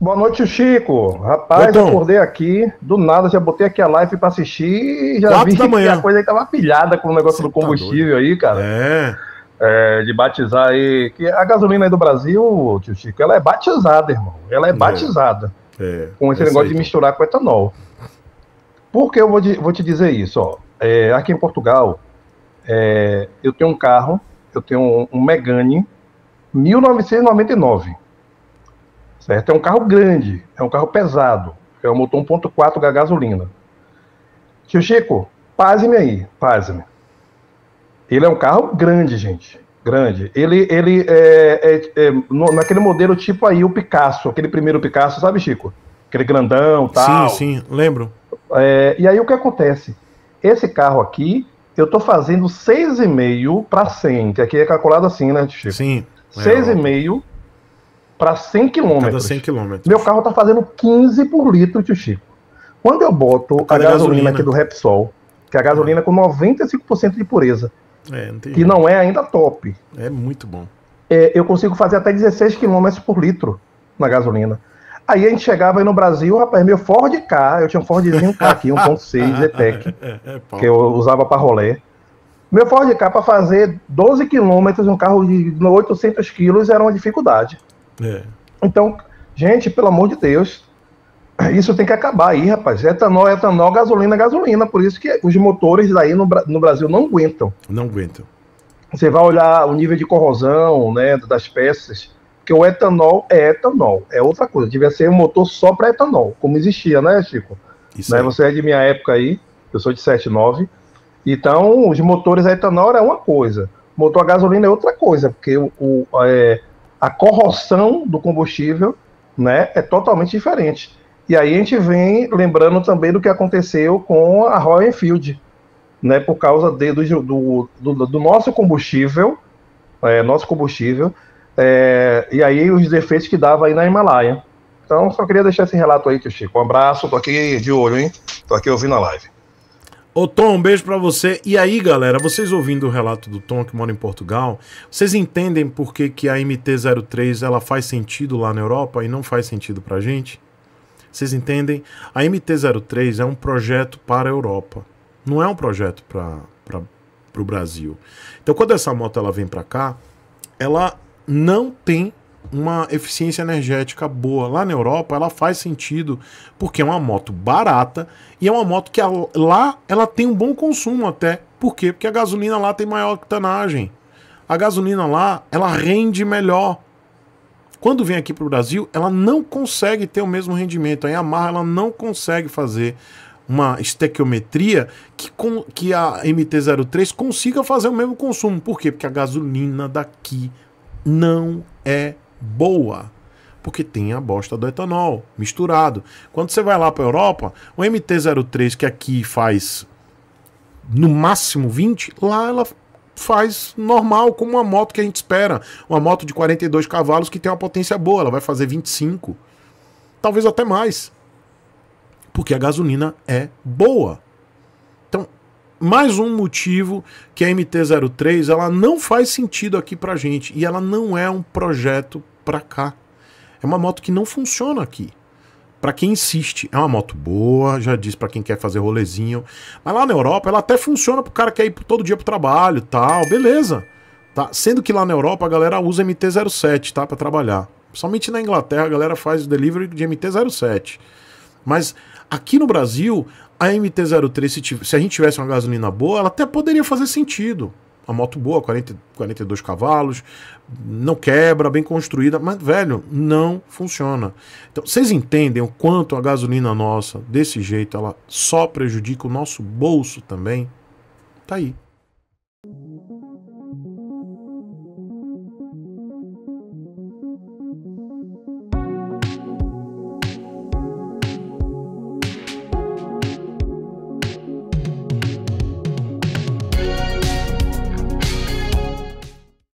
Boa noite, Chico. Rapaz, Então. acordei aqui, do nada já botei aqui a live pra assistir e já vi que a coisa aí tava pilhada com o negócio Você do tá combustível aí, cara. É. É, de batizar aí. Que a gasolina aí do Brasil, tio Chico, ela é batizada, irmão. Ela é, É. batizada é. com esse Essa negócio aí, de misturar com etanol. Por que eu vou, di- vou te dizer isso? Ó? É, aqui em Portugal, é, eu tenho um carro, eu tenho um, um Megane 1999. Certo? É um carro grande, é um carro pesado, é um motor 1.4 da gasolina. Tio Chico, pasme aí, pasme. Ele é um carro grande, gente. Grande. Ele, ele é, é- é no- naquele modelo tipo aí, o Picasso, aquele primeiro Picasso, sabe, Chico? Aquele grandão tal. Sim, sim, lembro. É, e aí o que acontece? Esse carro aqui, eu tô fazendo 6,5 para 100, que aqui é calculado assim, né, Chico? Sim. É, 6,5 para 100 Cada quilômetros. 100 quilômetros. Meu carro tá fazendo 15 por litro, tio Chico. Quando eu boto a Cada gasolina, gasolina. aqui do Repsol, que é a gasolina com 95% de pureza, É, não que não é ainda top, É muito bom. é, eu consigo fazer até 16 km por litro na gasolina. Aí a gente chegava aí no Brasil, rapaz, meu Ford K, eu tinha um Fordzinho K aqui, 1.6 E-Tech, É, é que eu usava para rolê. Meu Ford K para fazer 12 km, um carro de 800 quilos, era uma dificuldade. É. Então, gente, pelo amor de Deus, isso tem que acabar aí, rapaz. Etanol, etanol, gasolina, gasolina. Por isso que os motores aí no, no Brasil não aguentam. Não aguento. Você vai olhar o nível de corrosão né, das peças, porque o etanol é etanol, é outra coisa. Devia ser um motor só para etanol, como existia, né, Chico? Isso Né, você é de minha época aí, eu sou de 79. Então, os motores a etanol é uma coisa, motor a gasolina é outra coisa, porque o, o- é, a corrosão do combustível né, é totalmente diferente. E aí a gente vem lembrando também do que aconteceu com a Royal Enfield, né, por causa de- do, do, do- nosso combustível, é, nosso combustível, é, e aí os defeitos que dava aí na Himalaia. Então, só queria deixar esse relato aí, tio Chico. Um abraço, tô aqui de olho, hein? Tô aqui ouvindo a live. Ô Tom, um beijo pra você. E aí, galera, vocês ouvindo o relato do Tom que mora em Portugal, vocês entendem por que, que a MT-03 ela faz sentido lá na Europa e não faz sentido pra gente? Vocês entendem? A MT-03 é um projeto para a Europa. Não é um projeto para o Brasil. Então, quando essa moto ela vem para cá, ela não tem uma eficiência energética boa. Lá na Europa, ela faz sentido porque é uma moto barata e é uma moto que lá ela tem um bom consumo até. Por quê? Porque a gasolina lá tem maior octanagem. A gasolina lá, ela rende melhor. Quando vem aqui para o Brasil, ela não consegue ter o mesmo rendimento. A Yamaha ela não consegue fazer uma estequiometria que, com, que a MT-03 consiga fazer o mesmo consumo. Por quê? Porque a gasolina daqui não é boa. Porque tem a bosta do etanol misturado. Quando você vai lá para a Europa, o MT-03 que aqui faz no máximo 20, lá ela faz normal, como uma moto que a gente espera. Uma moto de 42 cavalos que tem uma potência boa, ela vai fazer 25. Talvez até mais. Porque a gasolina é boa. Mais um motivo que a MT-03 ela não faz sentido aqui pra gente. E ela não é um projeto pra cá. É uma moto que não funciona aqui. Pra quem insiste, é uma moto boa, já disse pra quem quer fazer rolezinho. Mas lá na Europa, ela até funciona pro cara que quer ir todo dia pro trabalho, tal, beleza. Tá? Sendo que lá na Europa a galera usa MT-07, tá, para trabalhar. Somente na Inglaterra a galera faz o delivery de MT-07. Mas aqui no Brasil, a MT-03, se, se a gente tivesse uma gasolina boa, ela até poderia fazer sentido. Uma moto boa, 40, 42 cavalos, não quebra, bem construída, mas, velho, não funciona. Então, vocês entendem o quanto a gasolina nossa, desse jeito, ela só prejudica o nosso bolso também? Tá aí.